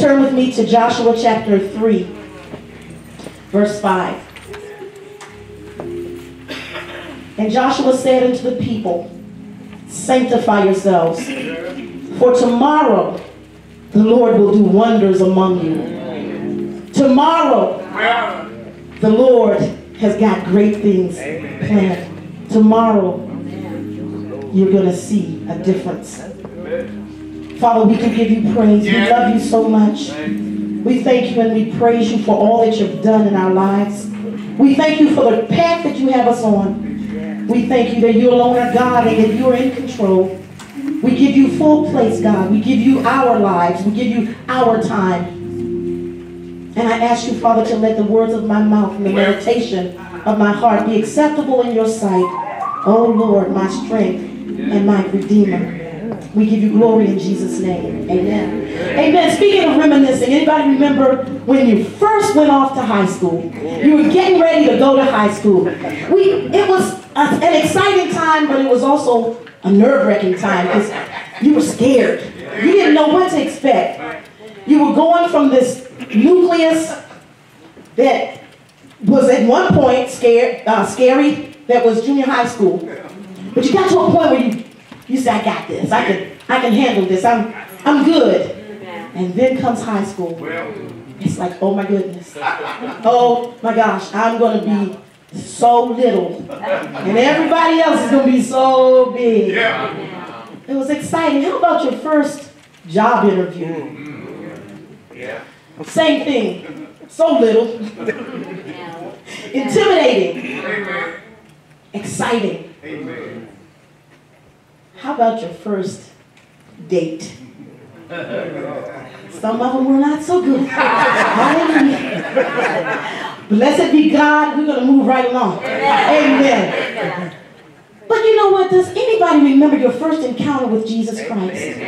Turn with me to Joshua chapter 3, verse 5. And Joshua said unto the people, Sanctify yourselves, for tomorrow the Lord will do wonders among you. Tomorrow the Lord has got great things planned. Tomorrow you're going to see a difference. Father, we can give you praise. We love you so much. We thank you and we praise you for all that you've done in our lives. We thank you for the path that you have us on. We thank you that you alone are God and that you are in control. We give you full place, God. We give you our lives. We give you our time. And I ask you, Father, to let the words of my mouth and the meditation of my heart be acceptable in your sight. Oh Lord, my strength and my redeemer. We give you glory in Jesus' name. Amen. Amen. Speaking of reminiscing, anybody remember when you first went off to high school? You were getting ready to go to high school. We it was a, an exciting time, but it was also a nerve-wracking time because you were scared. You didn't know what to expect. You were going from this nucleus that was at one point scared, uh, scary, that was junior high school. But you got to a point where you, you say, I got this. I can, I can handle this. I'm, I'm good. And then comes high school. It's like, oh my goodness. Oh my gosh, I'm going to be so little. And everybody else is going to be so big. It was exciting. How about your first job interview? Mm-hmm. Same thing. So little. Intimidating. Exciting. How about your first date? Some of them were not so good. Hallelujah. Blessed be God. We're going to move right along. Amen. But you know what? Does anybody remember your first encounter with Jesus Christ?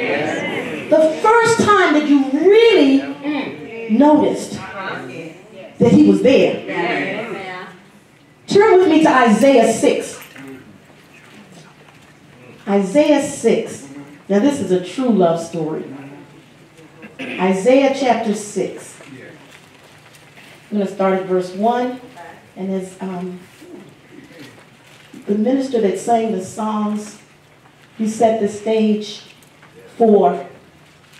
The first time that you really noticed that he was there. Turn with me to Isaiah 6. Isaiah 6. Now, this is a true love story. Isaiah chapter 6. I'm going to start at verse 1. And as um, the minister that sang the songs, he set the stage for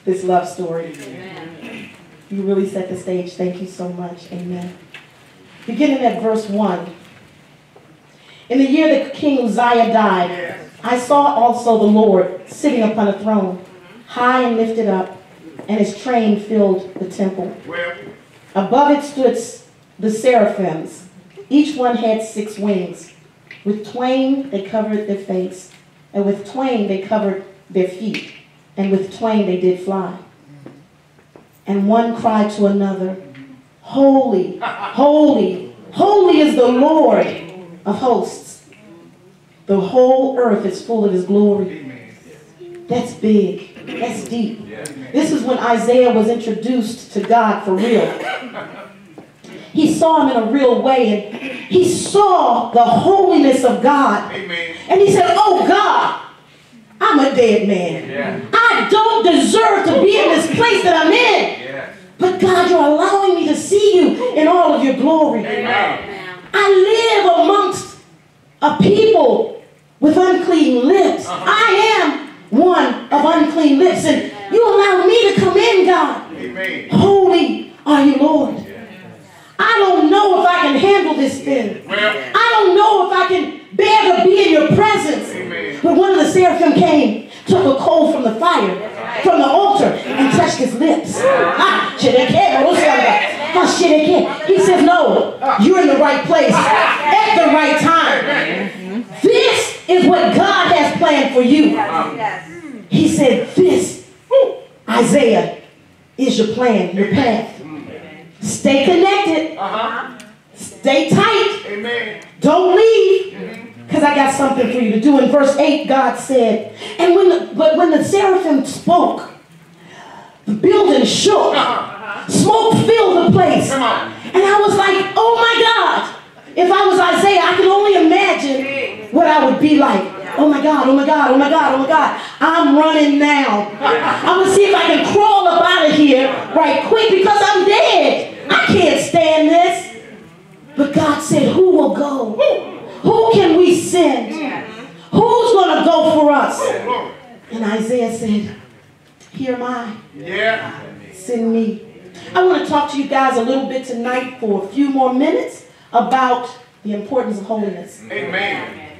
this love story. You really set the stage. Thank you so much. Amen. Beginning at verse 1. In the year that King Uzziah died, I saw also the Lord sitting upon a throne, high and lifted up, and his train filled the temple. Above it stood the seraphims. Each one had six wings. With twain they covered their face, and with twain they covered their feet, and with twain they did fly. And one cried to another, Holy, holy, holy is the Lord of hosts. The whole earth is full of his glory. That's big. That's deep. This is when Isaiah was introduced to God for real. He saw him in a real way and he saw the holiness of God. And he said, Oh God, I'm a dead man. I don't deserve to be in this place that I'm in. But God, you're allowing me to see you in all of your glory. I live amongst a people with unclean lips. I am one of unclean lips. And you allow me to come in, God. Amen. Holy are you, Lord. I don't know if I can handle this thing. I don't know if I can bear to be in your presence. But one of the seraphim came, took a coal from the fire, from the altar, and touched his lips. Ah, he says, no, you're in the right place at the right time. This is what God has planned for you. He said, this, Isaiah, is your plan, your path. Stay connected. Stay tight. Don't leave. Because I got something for you to do. In verse 8, God said, and when the, but when the seraphim spoke, the building shook. Smoke filled the place. Come on. And I was like, oh my God. If I was Isaiah, I could only imagine what I would be like. Oh my God, oh my God, oh my God, oh my God. I'm running now. I'm going to see if I can crawl up out of here right quick because I'm dead. I can't stand this. But God said, who will go? Who can we send? Who's going to go for us? And Isaiah said, here am I. Yeah. Send me. I want to talk to you guys a little bit tonight for a few more minutes about the importance of holiness. Amen.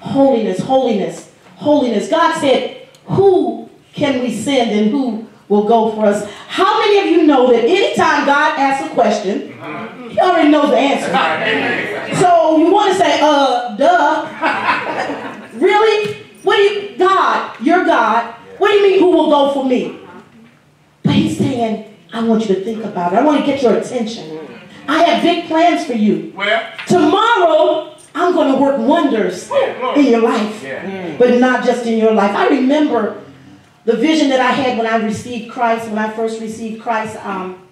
Holiness, holiness, holiness. God said, Who can we send and who will go for us? How many of you know that anytime God asks a question, He already knows the answer? So you want to say, uh, duh. really? What do you, God, you're God. What do you mean, who will go for me? But He's saying, I want you to think about it. I want to get your attention. I have big plans for you. Well, Tomorrow, I'm going to work wonders in your life, yeah. but not just in your life. I remember the vision that I had when I received Christ, when I first received Christ, um,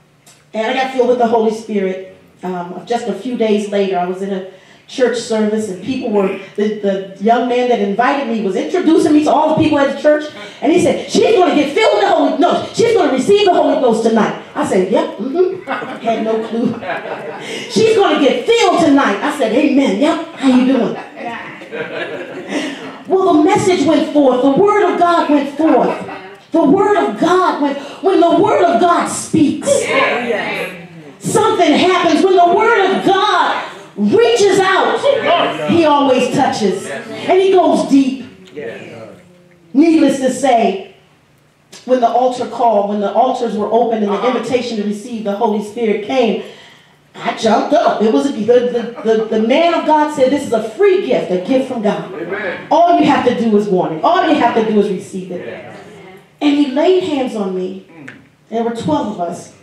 and I got filled with the Holy Spirit. Um, just a few days later, I was in a church service, and people were, the, the young man that invited me was introducing me to all the people at the church, and he said, She's going to get filled with the Holy No, she's going to receive the Holy Ghost tonight. I said, Yep, mm-hmm. Had no clue. She's going to get filled tonight. I said, Amen. Yep. How you doing? Well, the message went forth. The word of God went forth. The word of God went. When the word of God speaks, something happens. When the word of God reaches out, he always touches. And he goes deep. Needless to say, when the altar call, when the altars were opened and the uh-huh. invitation to receive the Holy Spirit came, I jumped up. It was a, the, the, the, man of God said, This is a free gift, a gift from God. Amen. All you have to do is want it. All you have to do is receive it. And he laid hands on me. Mm. There were 12 of us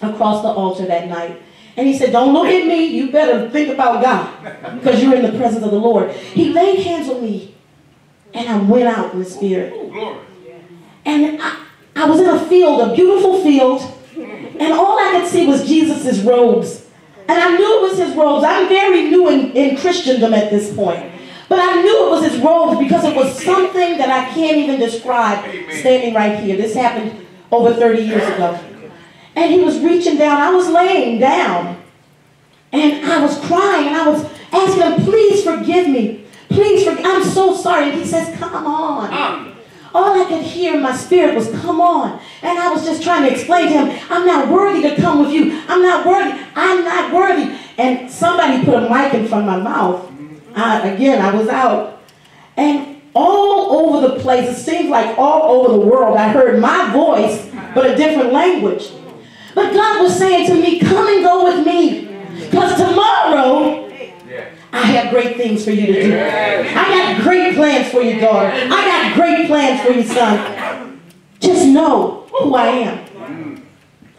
across the altar that night. And he said, Don't look at me. You better think about God because you're in the presence of the Lord. He laid hands on me. And I went out in the spirit. And I, I was in a field, a beautiful field, and all I could see was Jesus' robes. And I knew it was his robes. I'm very new in, in Christendom at this point. But I knew it was his robes because it was something that I can't even describe standing right here. This happened over 30 years ago. And he was reaching down. I was laying down. And I was crying. And I was asking him, please forgive me. Please forgive. I'm so sorry. And he says, come on. Um. All I could hear in my spirit was, come on. And I was just trying to explain to him, I'm not worthy to come with you. I'm not worthy. I'm not worthy. And somebody put a mic in front of my mouth. I, again, I was out. And all over the place, it seems like all over the world, I heard my voice, but a different language. But God was saying to me, come and go with me. Because tomorrow, I have great things for you to do. I got great plans for your daughter. I got great plans for your son. Just know who I am. Mm.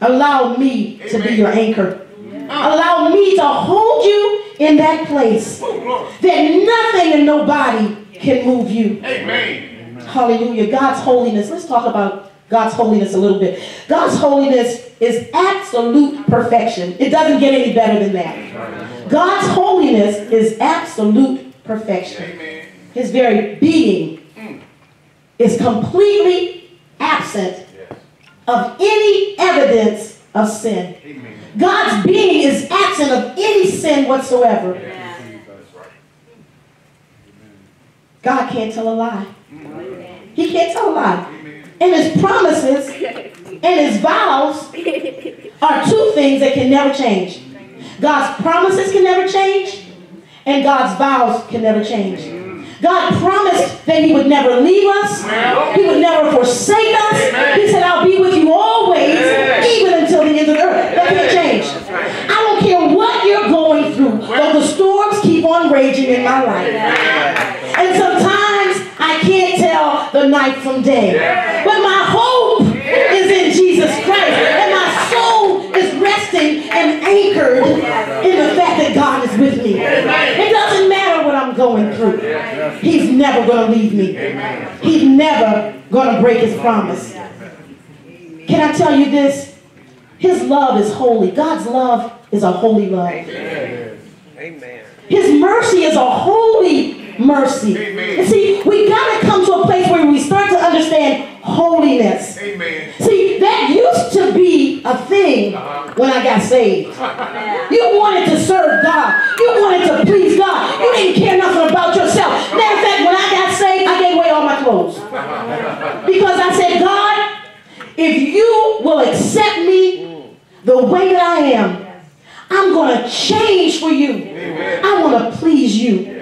Allow me to be your anchor. Allow me to hold you in that place oh, that nothing and nobody can move you. Amen. Hallelujah. God's holiness. Let's talk about God's holiness a little bit. God's holiness is absolute perfection. It doesn't get any better than that. God's holiness is absolute perfection. His very being is completely absent of any evidence of sin. God's being is absent of any sin whatsoever. God can't tell a lie. He can't tell a lie. And his promises and his vows are two things that can never change. God's promises can never change, and God's vows can never change. God promised that he would never leave us. He would never forsake us. He said, I'll be with you always, even until the end of the earth. That can't change. I don't care what you're going through, though the storms keep on raging in my life. The night from day. But my hope is in Jesus Christ. And my soul is resting and anchored in the fact that God is with me. It doesn't matter what I'm going through. He's never going to leave me. He's never going to break his promise. Can I tell you this? His love is holy. God's love is a holy love. Amen. His mercy is a holy mercy. Amen. See, we got to come to a place where we start to understand holiness. Amen. See, that used to be a thing uh-huh. when I got saved. You wanted to serve God. You wanted to please God. You didn't care nothing about yourself. Matter of fact, when I got saved, I gave away all my clothes. Because I said, God, if you will accept me the way that I am, I'm going to change for you. I want to please you.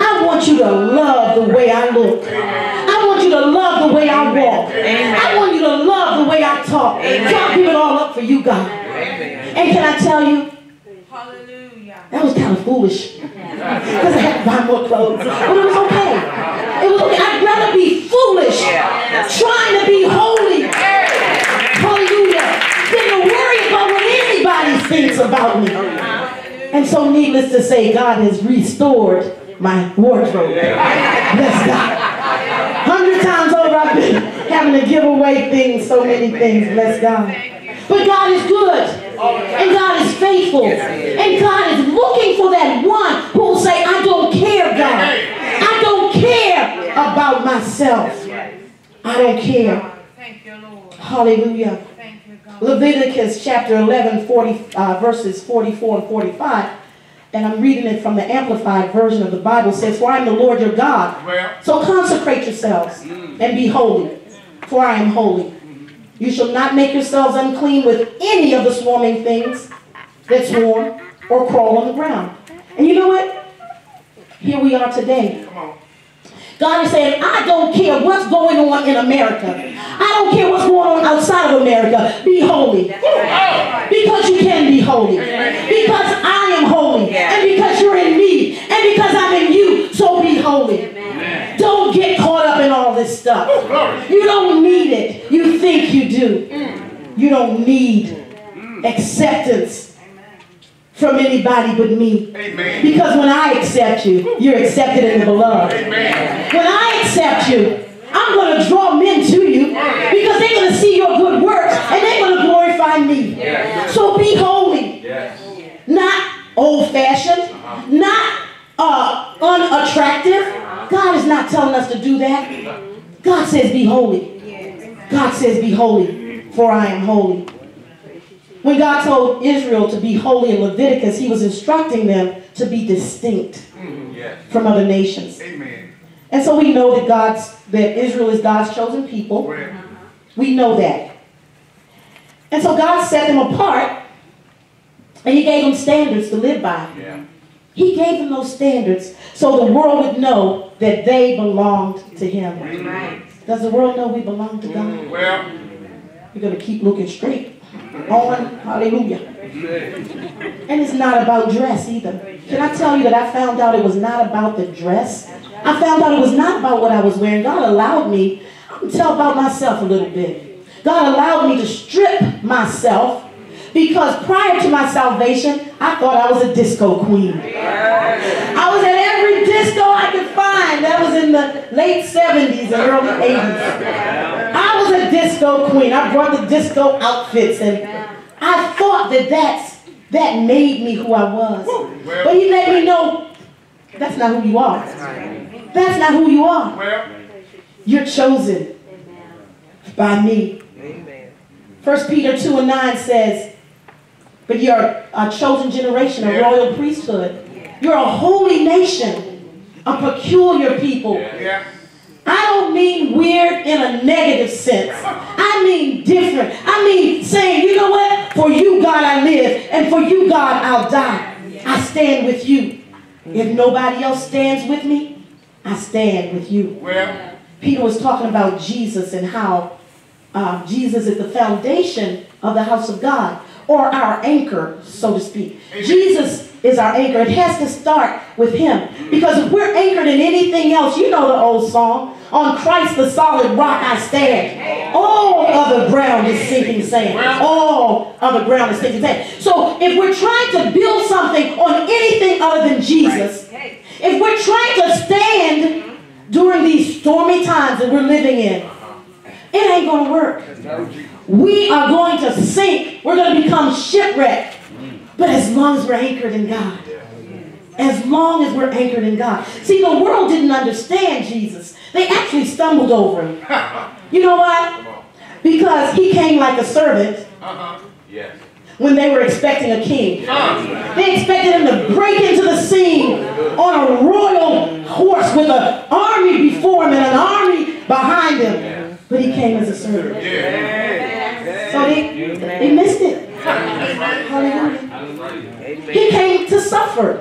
I want you to love the way I look. I want you to love the way I walk. I want you to love the way I talk. So I'll give it all up for you, God. And can I tell you, Hallelujah. that was kind of foolish. Because I had to buy more clothes. But it was okay. It was okay. I'd rather be foolish, trying to be holy. Hallelujah. Than to worry about what anybody thinks about me. And so, needless to say, God has restored my wardrobe. Bless God. Hundred times over, I've been having to give away things, so many things. Bless God. But God is good. And God is faithful. And God is looking for that one who will say, I don't care, God. I don't care about myself. I don't care. Thank you, Lord. Hallelujah. Thank you, God. Leviticus chapter 11, 40, uh, verses 44 and 45. And I'm reading it from the Amplified version of the Bible. says, For I am the Lord your God. Well, So consecrate yourselves mm. and be holy, for I am holy. You shall not make yourselves unclean with any of the swarming things that swarm or crawl on the ground. And you know what? Here we are today. Come on. God is saying, I don't care what's going on in America. I don't care what's going on outside of America. Be holy. Because you can be holy. Because I am holy. And because you're in me. And because I'm in you. So be holy. Don't get caught up in all this stuff. Oh, glory. You don't need it. You think you do. You don't need mm. acceptance from anybody but me. Amen. Because when I accept you, you're accepted in the beloved. Amen. When I accept you, I'm going to draw men to you because they're going to see your good works and they're going to glorify me. So be holy, not old fashioned, uh-huh. not uh, unattractive. Uh-huh. God is not telling us to do that. God says, Be holy. God says, Be holy, for I am holy. When God told Israel to be holy in Leviticus, he was instructing them to be distinct mm-hmm. Yes. from other nations. Amen. And so we know that God's that Israel is God's chosen people. Well, We know that. And so God set them apart and he gave them standards to live by. yeah. He gave them those standards so the world would know that they belonged to him. Does the world know we belong to God? Mm, well, We're going to keep looking straight on. Hallelujah. And it's not about dress either. Can I tell you that I found out it was not about the dress? I found out it was not about what I was wearing. God allowed me, I'm going to tell about myself a little bit. God allowed me to strip myself because prior to my salvation, I thought I was a disco queen. I was at every disco I could find. That was in the late 70s and early 80s. I was a disco queen. I brought the disco outfits and I thought that that's, that made me who I was. But he let me know that's not who you are. That's not who you are. well, You're chosen by me. Amen. First Peter 2 and 9 says, But you're a chosen generation, a Yeah. royal priesthood. You're a holy nation, a peculiar people. yeah. I don't mean weird in a negative sense. I mean different. I mean saying, you know what? For you, God, I live, and for you, God, I'll die. I stand with you. If nobody else stands with me, I stand with you. Well, Peter was talking about Jesus and how uh, Jesus is the foundation of the house of God, or our anchor, so to speak. Amen. Jesus is our anchor. It has to start with Him. Because if we're anchored in anything else, you know the old song, on Christ the solid rock I stand. All other ground is sinking sand. All other ground is sinking sand. So if we're trying to build something on anything other than Jesus, if we're trying to stand during these stormy times that we're living in, it ain't going to work. We are going to sink. We're going to become shipwrecked. But as long as we're anchored in God, as long as we're anchored in God. See, the world didn't understand Jesus. They actually stumbled over him. You know why? Because he came like a servant uh-huh. Yes. When they were expecting a king. They expected him to break into the scene on a royal horse with an army before him and an army behind him. But he came as a servant. So they, they missed it. Hallelujah. He came to suffer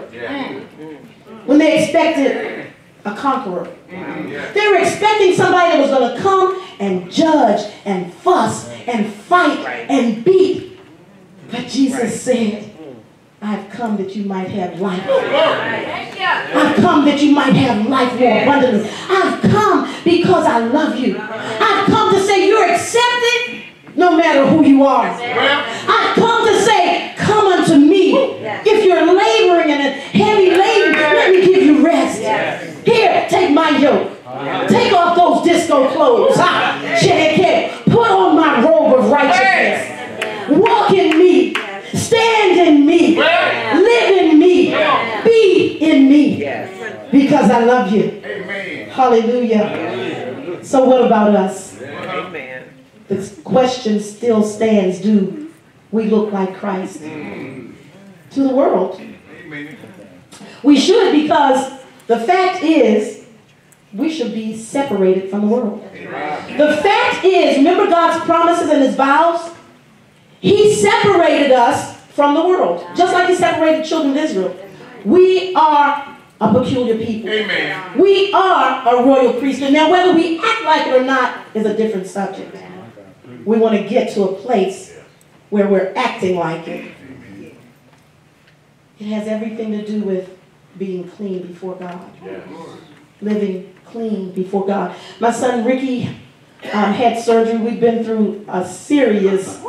when they expected a conqueror. They were expecting somebody that was going to come and judge and fuss and fight and beat. But Jesus said, I've come that you might have life. I've come that you might have life more abundantly. I've come because I love you. I've come to say you're accepted no matter who you are. I've come to say, come unto me. If you're laboring and a heavy laden, let me give you rest. Here, take my yoke. Take off those disco clothes. Put on Stand in me. Live in me. Be in me. Yes. Because I love you. Amen. Hallelujah. So what about us? Amen. The question still stands. Do we look like Christ? Mm. To the world. Amen. We should because the fact is we should be separated from the world. The fact is, remember God's promises and his vows? He separated us from the world, just like he separated children of Israel. We are a peculiar people. Amen. We are a royal priesthood. Now, whether we act like it or not is a different subject. We want to get to a place where we're acting like it. It has everything to do with being clean before God, living clean before God. My son Ricky um, had surgery. We've been through a serious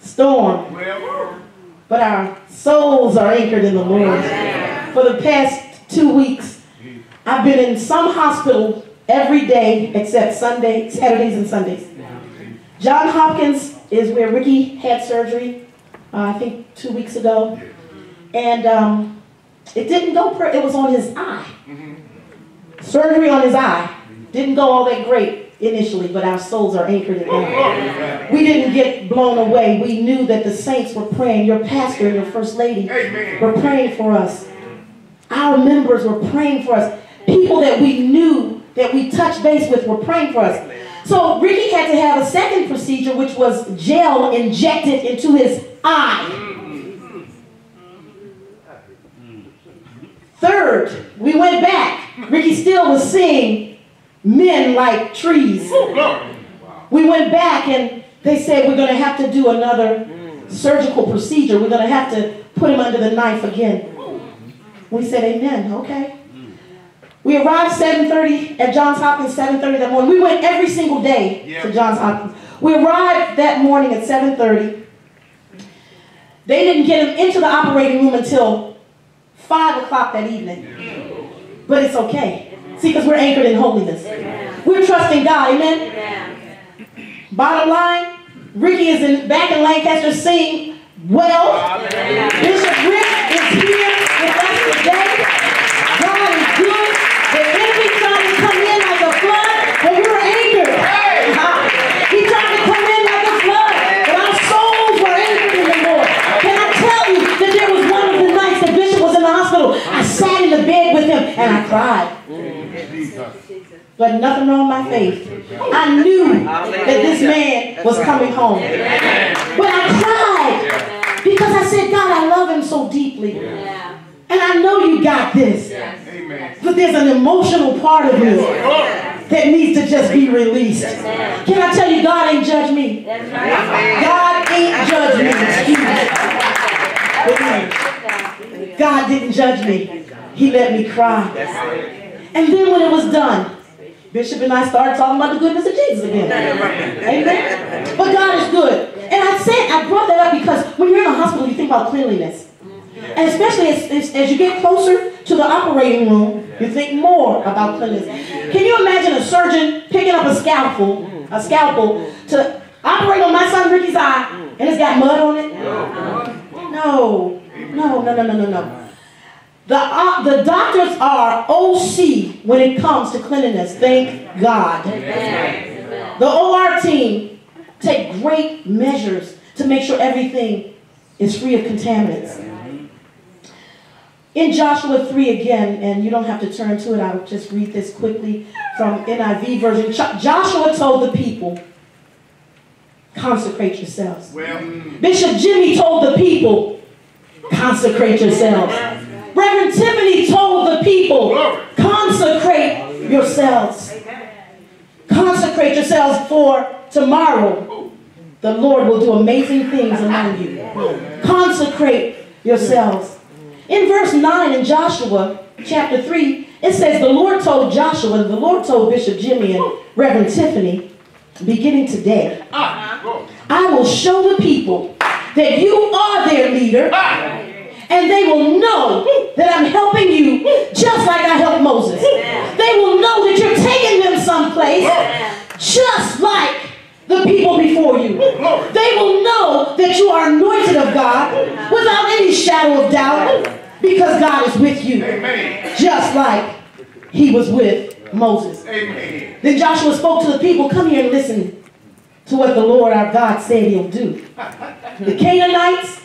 storm, Well, but our souls are anchored in the Lord. For the past two weeks, I've been in some hospital every day except Sunday, Saturdays and Sundays. John Hopkins is where Ricky had surgery, uh, I think two weeks ago. And um, it didn't go, per- it was on his eye. Surgery on his eye. Didn't go all that great initially, but our souls are anchored in God. We didn't get blown away. We knew that the saints were praying. Your pastor and your first lady Amen. were praying for us. Our members were praying for us. People that we knew that we touched base with were praying for us. So Ricky had to have a second procedure, which was gel injected into his eye. Third, we went back. Ricky still was seeing men like trees. We went back and they said we're going to have to do another surgical procedure. We're going to have to put him under the knife again. We said amen. Okay. We arrived 7:30 at Johns Hopkins 7:30 that morning. We went every single day to Johns Hopkins. We arrived that morning at 7:30. They didn't get him into the operating room until 5 o'clock that evening. But it's okay. See, because we're anchored in holiness. We're trusting God. Amen. Bottom line, Ricky is in back in Lancaster singing well. Bishop Rick is here with us today. God is good. The enemy tried to come in like a flood, but we were anchored. Uh, He tried to come in like a flood, but our souls were anchored in the Lord. Can I tell you that there was one of the nights that Bishop was in the hospital? I sat in the bed with him and I cried. But nothing wrong with my faith. I knew that this man was coming home. But I cried because I said, God, I love him so deeply. And I know you got this. Amen. But there's an emotional part of you that needs to just be released. Can I tell you, God ain't judge me. God ain't judge me. God didn't judge me. He let me cry. And then when it was done, Bishop and I started talking about the goodness of Jesus again. Amen. But God is good. And I said, I brought that up because when you're in a hospital, you think about cleanliness. And especially as, as, as you get closer to the operating room, you think more about cleanliness. Can you imagine a surgeon picking up a scalpel, a scalpel, to operate on my son Ricky's eye, and it's got mud on it? No, no, no, no, no, no, no. The, uh, the doctors are OC when it comes to cleanliness. Thank God. The OR team take great measures to make sure everything is free of contaminants. In Joshua 3 again, and you don't have to turn to it, I'll just read this quickly from NIV version. Jo- Joshua told the people, consecrate yourselves. Well, Bishop Jimmy told the people, consecrate yourselves. Reverend Tiffany told the people, Glory. consecrate yourselves. Consecrate yourselves for tomorrow. The Lord will do amazing things among you. Consecrate yourselves. In verse 9 in Joshua chapter 3, it says, The Lord told Joshua, the Lord told Bishop Jimmy and Reverend Tiffany, beginning today, ah. I will show the people that you are their leader, Ah, and they will know that I'm helping you just like I helped Moses. They will know that you're taking them someplace just like the people before you. They will know that you are anointed of God without any shadow of doubt because God is with you, just like he was with Moses. Then Joshua spoke to the people, Come here and listen to what the Lord our God said he'll do. The Canaanites,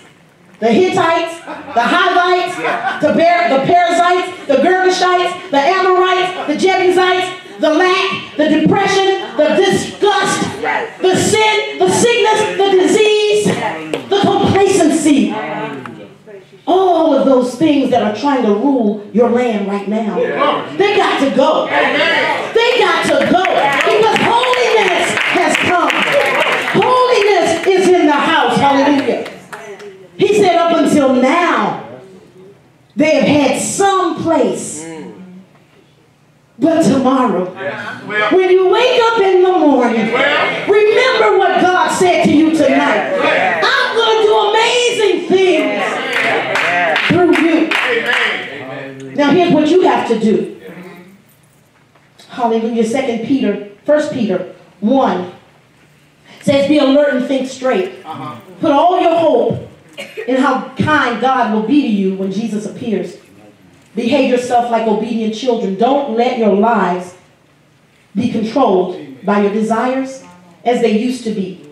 the Hittites, the Hivites, the, Ber- the Perizzites, the Girgashites, the Amorites, the Jebusites, the lack, the depression, the disgust, the sin, the sickness, the disease, the complacency. All of those things that are trying to rule your land right now. They got to go. They got to go. Because holiness has come. Holiness is in the house. Hallelujah. He said, up until now, they have had some place. But tomorrow, when you wake up in the morning, remember what God said to you tonight. I'm going to do amazing things through you. Now here's what you have to do. Hallelujah. Second Peter, First Peter 1 says, Be alert and think straight. Uh-huh. Put all your hope in how kind God will be to you when Jesus appears. Behave yourself like obedient children. Don't let your lives be controlled by your desires as they used to be.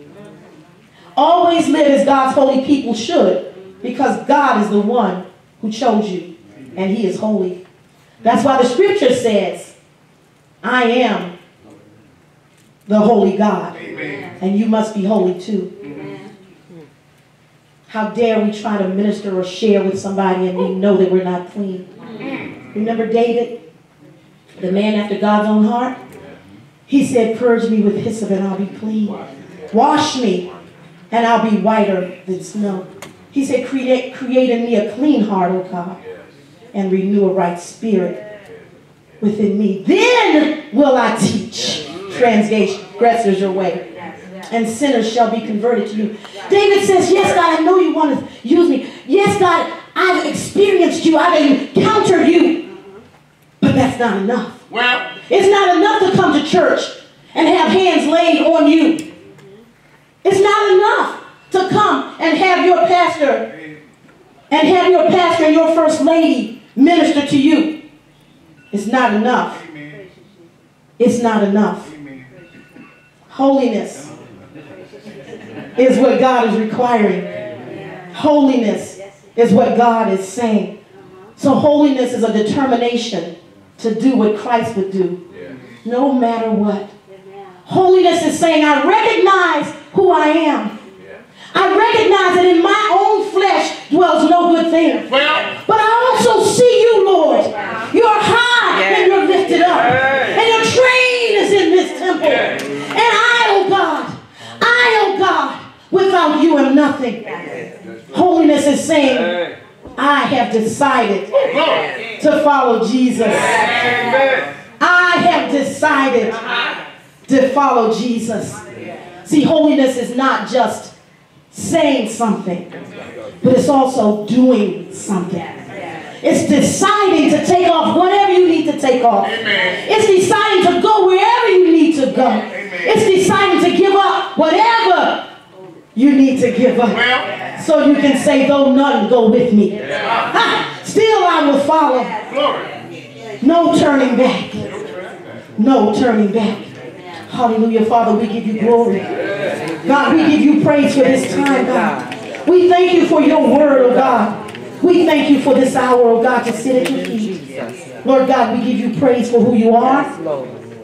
Always live as God's holy people should because God is the one who chose you and he is holy. That's why the scripture says, I am the holy God Amen. and you must be holy too. How dare we try to minister or share with somebody and we know that we're not clean? Remember David, the man after God's own heart? He said, Purge me with hyssop and I'll be clean. Wash me and I'll be whiter than snow. He said, Create, create in me a clean heart, O God, and renew a right spirit within me. Then will I teach transgressors your way and sinners shall be converted to you. David says, Yes, God, I know you want to use me. Yes, God, I've experienced you, I've encountered you. But that's not enough. Well, It's not enough to come to church and have hands laid on you. It's not enough to come and have your pastor and have your pastor and your first lady minister to you. It's not enough. It's not enough. Holiness is what God is requiring. Holiness is what God is saying. So holiness is a determination to do what Christ would do, no matter what. Holiness is saying, I recognize who I am. I recognize that in my own flesh dwells no good thing. But I also see you, Lord. You're high and you're lifted up. Without you I'm nothing. Holiness is saying, I have decided to follow Jesus. I have decided to follow Jesus. See, holiness is not just saying something, but it's also doing something. It's deciding to take off whatever you need to take off. Amen. It's deciding to go wherever you need to go. It's deciding to give up whatever you need to give up. Well, So you can say, though none go with me. Ah, Still I will follow. glory. No turning back. No turning back. Hallelujah. Father, we give you glory. God, we give you praise for this time, God. We thank you for your word, oh God. We thank you for this hour, oh God, to sit at your feet. Lord God, we give you praise for who you are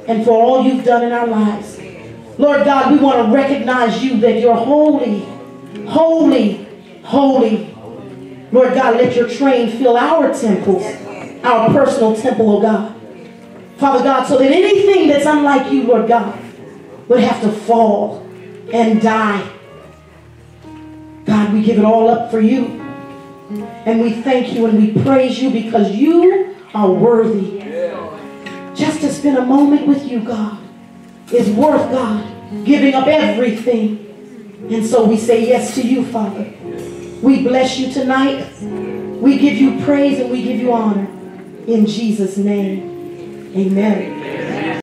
and for all you've done in our lives. Lord God, we want to recognize you that you're holy, holy, holy. Lord God, let your train fill our temples, our personal temple, oh God. Father God, so that anything that's unlike you, Lord God, would have to fall and die. God, we give it all up for you. And we thank you and we praise you because you are worthy. Just to spend a moment with you, God, is worth, God, giving up everything. And so we say yes to you, Father. We bless you tonight. We give you praise and we give you honor. In Jesus' name, amen.